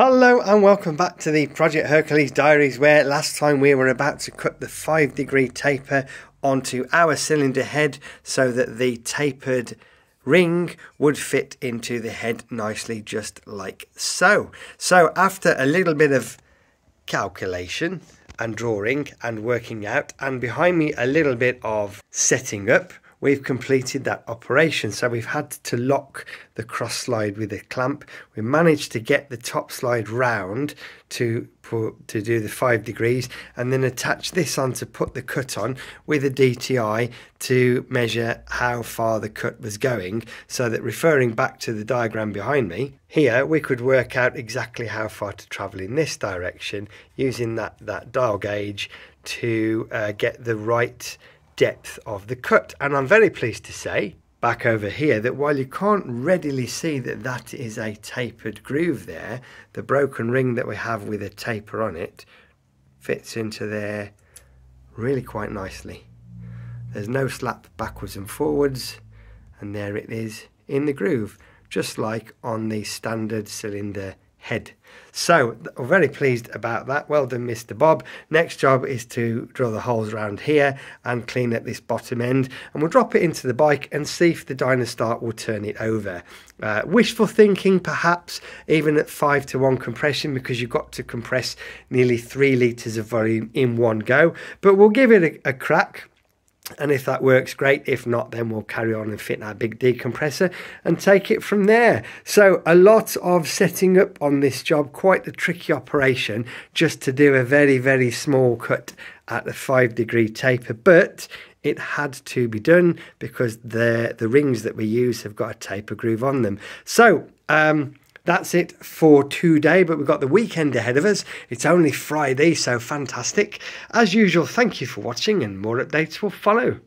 Hello and welcome back to the Project Hercules Diaries where last time we were about to cut the 5 degree taper onto our cylinder head so that the tapered ring would fit into the head nicely just like so. So after a little bit of calculation and drawing and working out and behind me a little bit of setting up we've completed that operation. So we've had to lock the cross slide with a clamp. We managed to get the top slide round to put, to do the five degrees and then attach this on to put the cut on with a DTI to measure how far the cut was going so that referring back to the diagram behind me here we could work out exactly how far to travel in this direction using that that dial gauge to uh, get the right depth of the cut. And I'm very pleased to say, back over here, that while you can't readily see that that is a tapered groove there, the broken ring that we have with a taper on it fits into there really quite nicely. There's no slap backwards and forwards, and there it is in the groove, just like on the standard cylinder head. So I'm very pleased about that. Well done, Mr. Bob. Next job is to drill the holes around here and clean up this bottom end. And we'll drop it into the bike and see if the Dynastart will turn it over. Uh, wishful thinking, perhaps, even at 5 to 1 compression, because you've got to compress nearly 3 litres of volume in one go. But we'll give it a, a crack and if that works, great. If not, then we'll carry on and fit our big decompressor and take it from there. So a lot of setting up on this job, quite a tricky operation just to do a very, very small cut at the five degree taper. But it had to be done because the, the rings that we use have got a taper groove on them. So, um, that's it for today, but we've got the weekend ahead of us. It's only Friday, so fantastic. As usual, thank you for watching, and more updates will follow.